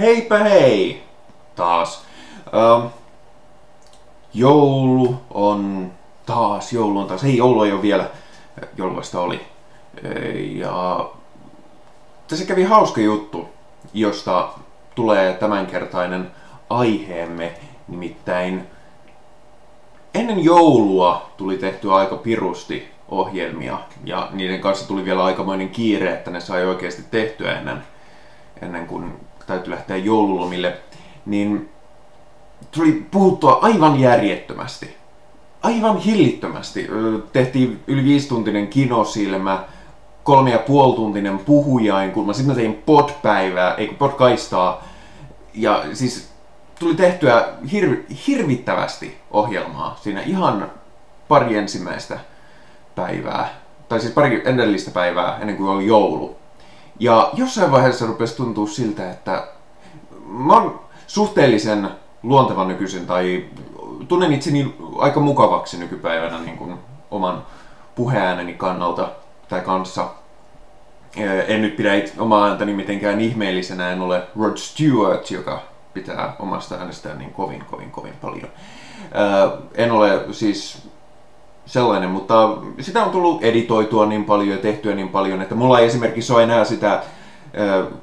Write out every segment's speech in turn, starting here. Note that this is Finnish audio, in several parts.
Heipä hei! Taas. Ähm, joulu on taas, joulu on taas. Hei, joulu ei ole vielä. Joulu vasta oli. Ja tässä kävi hauska juttu, josta tulee tämänkertainen aiheemme. Nimittäin ennen joulua tuli tehty aika pirusti ohjelmia ja niiden kanssa tuli vielä aikamoinen kiire, että ne sai oikeasti tehtyä ennen, ennen kuin täytyy lähteä joululomille, niin tuli puhuttua aivan järjettömästi. Aivan hillittömästi. Tehtiin yli viisituntinen kinosilmä, kolme ja puolituntinen puhujain, kun mä sitten tein podpäivää, ei podkaistaa. Ja siis tuli tehtyä hir- hirvittävästi ohjelmaa siinä ihan pari ensimmäistä päivää, tai siis pari edellistä päivää ennen kuin oli joulu. Ja jossain vaiheessa rupesi tuntua siltä, että mä oon suhteellisen luonteva nykyisin, tai tunnen itseni aika mukavaksi nykypäivänä niin kuin oman puheääneni kannalta tai kanssa. En nyt pidä omaa ääntäni mitenkään ihmeellisenä, en ole Rod Stewart, joka pitää omasta äänestään niin kovin, kovin, kovin paljon. En ole siis sellainen, mutta sitä on tullut editoitua niin paljon ja tehtyä niin paljon, että mulla ei esimerkiksi ole enää sitä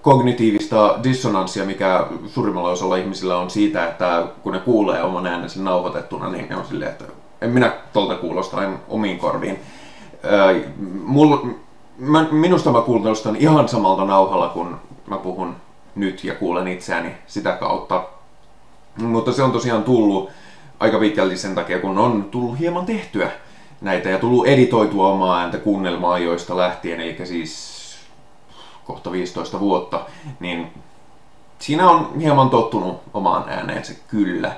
kognitiivista dissonanssia, mikä suurimmalla osalla ihmisillä on siitä, että kun ne kuulee oman äänensä nauhoitettuna, niin ne on silleen, että en minä tuolta kuulosta, en omiin korviin. Minusta mä kuulostan ihan samalta nauhalla, kun mä puhun nyt ja kuulen itseäni sitä kautta. Mutta se on tosiaan tullut aika pitkälti sen takia, kun on tullut hieman tehtyä näitä ja tullut editoitua omaa ääntä kuunnelma-ajoista lähtien, eli siis kohta 15 vuotta, niin siinä on hieman tottunut omaan ääneensä kyllä.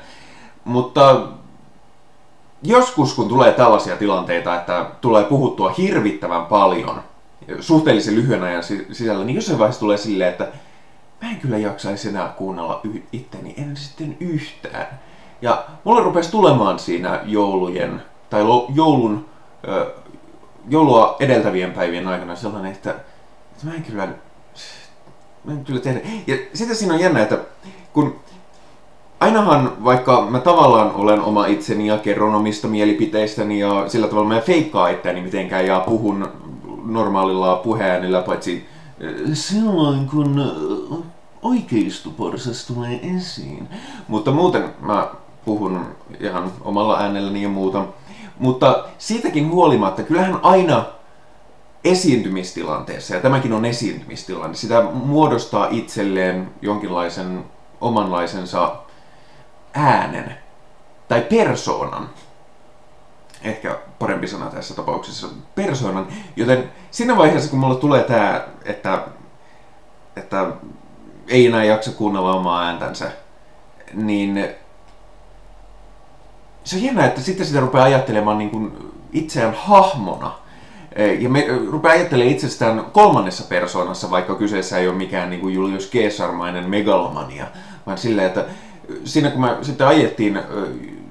Mutta joskus kun tulee tällaisia tilanteita, että tulee puhuttua hirvittävän paljon suhteellisen lyhyen ajan sisällä, niin jossain vaiheessa tulee silleen, että mä en kyllä jaksaisi enää kuunnella itteni, en sitten yhtään. Ja mulle rupesi tulemaan siinä joulujen tai joulun, joulua edeltävien päivien aikana sellainen, että, että mä en kyllä, mä en kyllä tehdä. Ja sitten siinä on jännä, että kun ainahan, vaikka mä tavallaan olen oma itseni ja kerron omista mielipiteistäni ja sillä tavalla mä en feikkaa itseäni mitenkään ja puhun normaalilla puheäänillä, paitsi silloin kun oikeistuporsas tulee esiin. Mutta muuten mä puhun ihan omalla äänelläni ja muuta. Mutta siitäkin huolimatta, kyllähän aina esiintymistilanteessa, ja tämäkin on esiintymistilanne, sitä muodostaa itselleen jonkinlaisen omanlaisensa äänen tai persoonan. Ehkä parempi sana tässä tapauksessa, persoonan. Joten siinä vaiheessa, kun mulle tulee tämä, että, että ei enää jaksa kuunnella omaa ääntänsä, niin se on jännä, että sitten sitä rupeaa ajattelemaan niin kuin itseään hahmona. E, ja me rupeaa ajattelemaan itsestään kolmannessa persoonassa, vaikka kyseessä ei ole mikään niin kuin Julius Caesarmainen megalomania, vaan silleen, että siinä kun me sitten ajettiin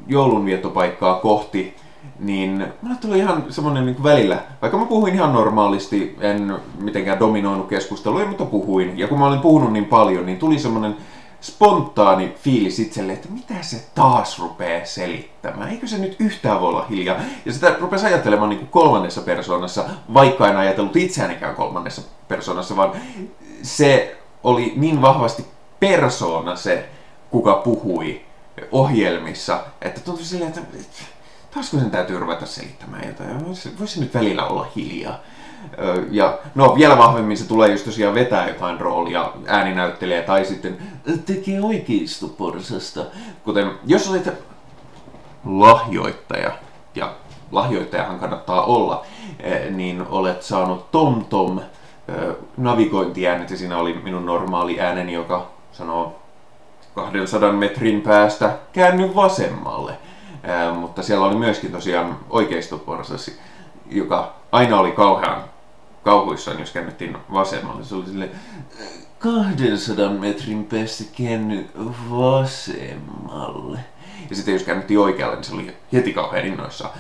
joulunviettopaikkaa kohti, niin mulle tuli ihan semmoinen niin välillä, vaikka mä puhuin ihan normaalisti, en mitenkään dominoinut keskustelua, mutta puhuin. Ja kun mä olin puhunut niin paljon, niin tuli semmoinen spontaani fiilis itselle, että mitä se taas rupeaa selittämään. Eikö se nyt yhtään voi olla hiljaa? Ja sitä rupesi ajattelemaan niin kuin kolmannessa persoonassa, vaikka en ajatellut itseäänikään kolmannessa persoonassa, vaan se oli niin vahvasti persoona se, kuka puhui ohjelmissa, että tuntui silleen, että taasko sen täytyy ruveta selittämään jotain. Voisi nyt välillä olla hiljaa. Ja no vielä vahvemmin se tulee just tosiaan vetää jotain roolia, ääninäyttelee tai sitten tekee oikeistoporsasta. Kuten jos olet lahjoittaja, ja lahjoittajahan kannattaa olla, niin olet saanut TomTom navigointiäänet ja siinä oli minun normaali ääneni, joka sanoo 200 metrin päästä käänny vasemmalle. Mutta siellä oli myöskin tosiaan oikeistoporsasi, joka aina oli kauhean kauhuissaan, jos käännettiin vasemmalle. Se oli sille 200 metrin päästä käänny vasemmalle. Ja sitten jos käännettiin oikealle, niin se oli heti kauhean innoissaan.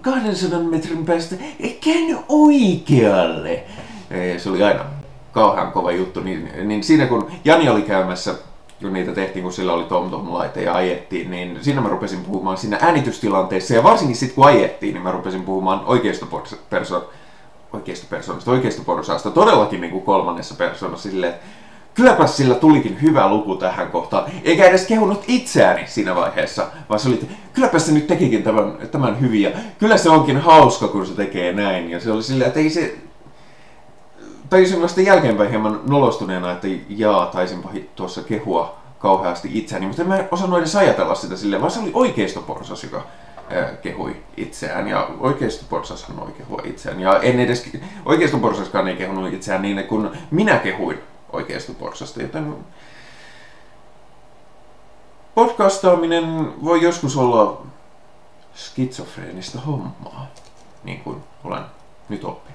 200 metrin päästä käänny oikealle. Se oli aina kauhean kova juttu. Niin, niin siinä kun Jani oli käymässä kun niitä tehtiin, kun sillä oli TomTom-laite ja ajettiin, niin siinä mä rupesin puhumaan siinä äänitystilanteessa. Ja varsinkin sitten kun ajettiin, niin mä rupesin puhumaan oikeasta perso- oikeasta persoonasta, oikeasta porsaasta, todellakin niin kuin kolmannessa persoonassa silleen, kylläpä sillä tulikin hyvä luku tähän kohtaan. Eikä edes kehunut itseäni siinä vaiheessa, vaan se oli, että kylläpä se nyt tekikin tämän, tämän hyvin. Ja kyllä se onkin hauska, kun se tekee näin. Ja se oli silleen, että ei se... Tajusin vasta jälkeenpäin hieman nolostuneena, että jaa, taisinpa tuossa kehua kauheasti itseäni, mutta en mä osannut edes ajatella sitä silleen, vaan se oli oikeistoporsas, joka kehui itseään ja oikeistoporsashan voi kehua itseään ja en edes, oikeistoporsaskaan ei kehunut itseään niin kuin minä kehuin oikeistoporsasta, joten podcastaaminen voi joskus olla skitsofreenista hommaa, niin kuin olen nyt oppinut.